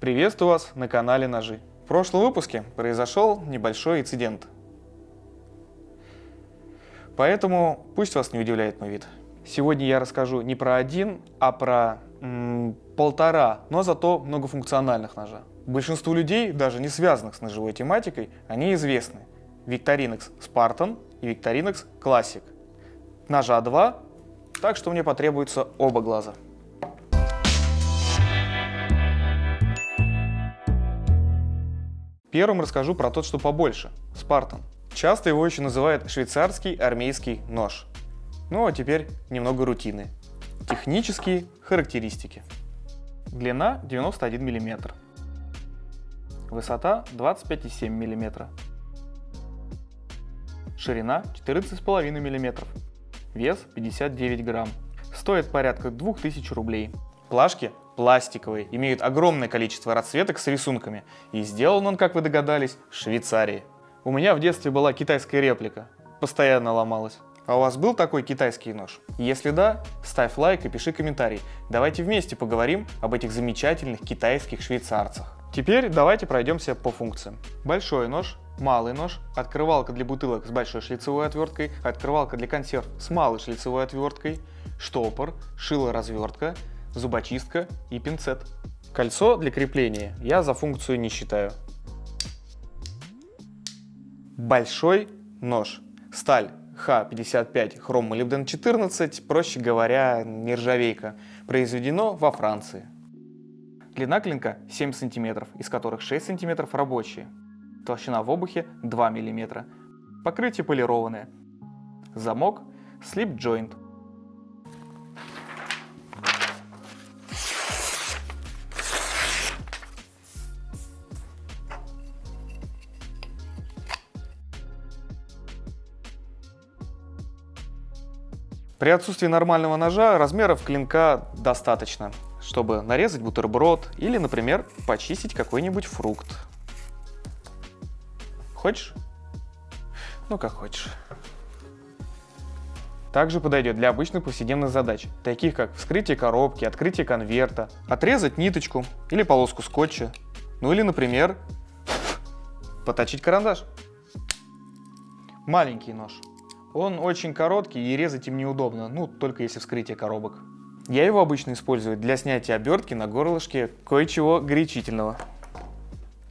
Приветствую вас на канале Ножи. В прошлом выпуске произошел небольшой инцидент. Поэтому пусть вас не удивляет мой вид. Сегодня я расскажу не про один, а про м, полтора, но зато многофункциональных ножа. Большинству людей, даже не связанных с ножевой тематикой, они известны. Victorinox Spartan и Victorinox Classic. Ножа два, так что мне потребуется оба глаза. Первым расскажу про тот, что побольше – Spartan. Часто его еще называют швейцарский армейский нож. Ну а теперь немного рутины. Технические характеристики. Длина 91 мм. Высота 25,7 мм. Ширина 14,5 мм. Вес 59 грамм. Стоит порядка 2000 рублей. Плашки пластиковые, имеют огромное количество расцветок с рисунками. И сделан он, как вы догадались, в Швейцарии. У меня в детстве была китайская реплика. Постоянно ломалась. А у вас был такой китайский нож? Если да, ставь лайк и пиши комментарий. Давайте вместе поговорим об этих замечательных китайских швейцарцах. Теперь давайте пройдемся по функциям. Большой нож, малый нож, открывалка для бутылок с большой шлицевой отверткой, открывалка для консерв с малой шлицевой отверткой, штопор, шило-развертка, зубочистка и пинцет. Кольцо для крепления я за функцию не считаю. Большой нож. Сталь Х-55 хром молибден 14, проще говоря, нержавейка. Произведено во Франции. Длина клинка 7 см, из которых 6 см рабочие. Толщина в обухе 2 мм. Покрытие полированное. Замок Slip Joint. При отсутствии нормального ножа размеров клинка достаточно, чтобы нарезать бутерброд или, например, почистить какой-нибудь фрукт. Хочешь? Ну, как хочешь. Также подойдет для обычных повседневных задач, таких как вскрытие коробки, открытие конверта, отрезать ниточку или полоску скотча, ну или, например, поточить карандаш. Маленький нож. Он очень короткий и резать им неудобно, ну, только если вскрытие коробок. Я его обычно использую для снятия обертки на горлышке кое-чего горячительного.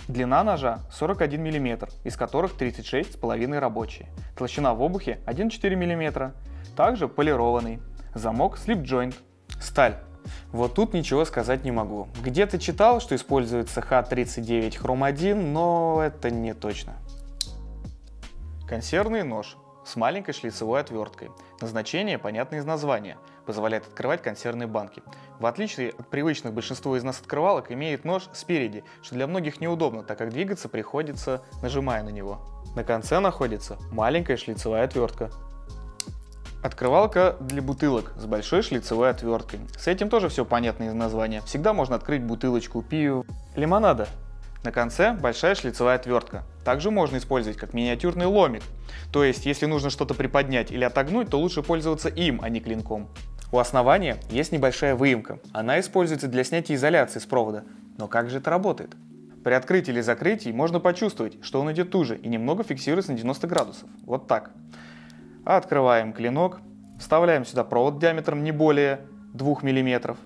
Длина ножа 41 мм, из которых 36,5 рабочие. Толщина в обухе 1,4 мм. Также полированный. Замок Slip Joint. Сталь. Вот тут ничего сказать не могу. Где-то читал, что используется Х39 хром 1, но это не точно. Консервный нож с маленькой шлицевой отверткой. Назначение понятно из названия, позволяет открывать консервные банки. В отличие от привычных большинства из нас открывалок, имеет нож спереди, что для многих неудобно, так как двигаться приходится, нажимая на него. На конце находится маленькая шлицевая отвертка. Открывалка для бутылок с большой шлицевой отверткой. С этим тоже все понятно из названия. Всегда можно открыть бутылочку пива, лимонада. На конце большая шлицевая отвертка. Также можно использовать как миниатюрный ломик. То есть, если нужно что-то приподнять или отогнуть, то лучше пользоваться им, а не клинком. У основания есть небольшая выемка. Она используется для снятия изоляции с провода. Но как же это работает? При открытии или закрытии можно почувствовать, что он идет туже и немного фиксируется на 90 градусов. Вот так. Открываем клинок, вставляем сюда провод диаметром не более 2 мм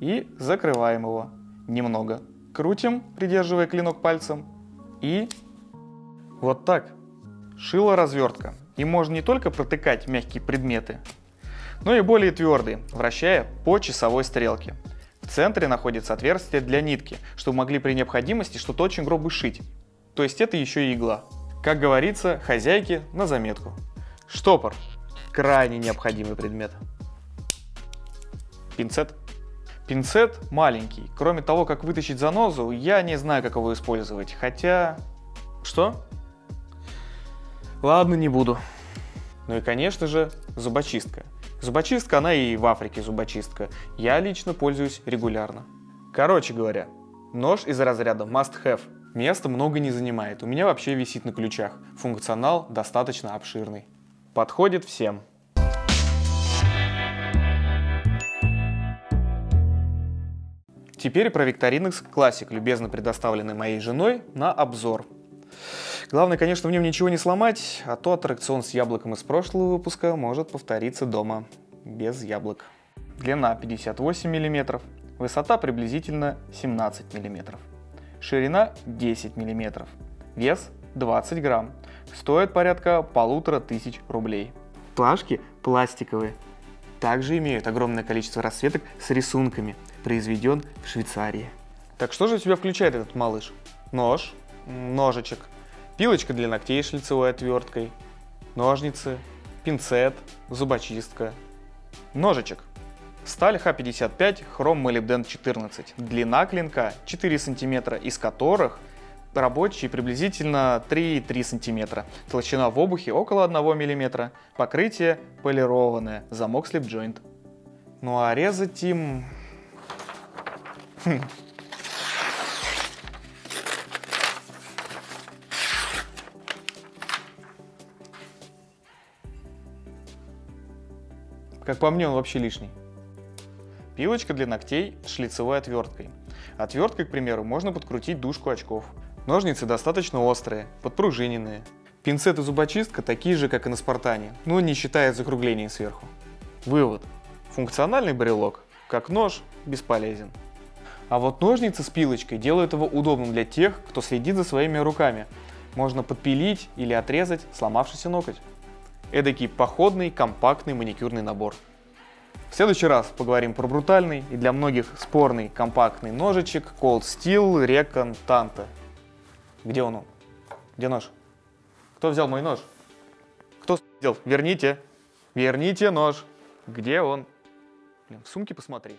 и закрываем его немного. Крутим, придерживая клинок пальцем. И вот так. Шило-развертка. И можно не только протыкать мягкие предметы, но и более твердые, вращая по часовой стрелке. В центре находится отверстие для нитки, чтобы могли при необходимости что-то очень грубо шить. То есть это еще и игла. Как говорится, хозяйки на заметку. Штопор. Крайне необходимый предмет. Пинцет. Пинцет маленький. Кроме того, как вытащить занозу, я не знаю, как его использовать. Хотя... Что? Ладно, не буду. Ну и, конечно же, зубочистка. Зубочистка, она и в Африке зубочистка. Я лично пользуюсь регулярно. Короче говоря, нож из разряда must have. Места много не занимает. У меня вообще висит на ключах. Функционал достаточно обширный. Подходит всем. Теперь про Victorinox Classic, любезно предоставленный моей женой на обзор. Главное, конечно, в нем ничего не сломать, а то аттракцион с яблоком из прошлого выпуска может повториться дома, без яблок. Длина 58 мм, высота приблизительно 17 мм, ширина 10 мм, вес 20 грамм, стоит порядка полутора тысяч рублей. Плашки пластиковые, также имеют огромное количество расцветок с рисунками, произведен в Швейцарии. Так что же в себя включает этот малыш? Нож, ножичек, пилочка для ногтей с лицевой отверткой, ножницы, пинцет, зубочистка, ножичек. Сталь Х-55, хром молибден 14. Длина клинка 4 см, из которых рабочий приблизительно 3,3 см. Толщина в обухе около 1 мм. Покрытие полированное. Замок слип-джойнт. Ну а резать им... Хм. Как по мне, он вообще лишний. Пилочка для ногтей с шлицевой отверткой. Отверткой, к примеру, можно подкрутить дужку очков. Ножницы достаточно острые, подпружиненные. Пинцет и зубочистка такие же, как и на Спартане, но не считая закруглений сверху. Вывод. Функциональный брелок, как нож, бесполезен. А вот ножницы с пилочкой делают его удобным для тех, кто следит за своими руками. Можно подпилить или отрезать сломавшийся ноготь. Эдакий походный, компактный маникюрный набор. В следующий раз поговорим про брутальный и для многих спорный компактный ножичек Cold Steel Recon Tante. Где он? Где нож? Кто взял мой нож? Кто сделал? Верните. Верните нож. Где он? Блин, в сумке посмотри.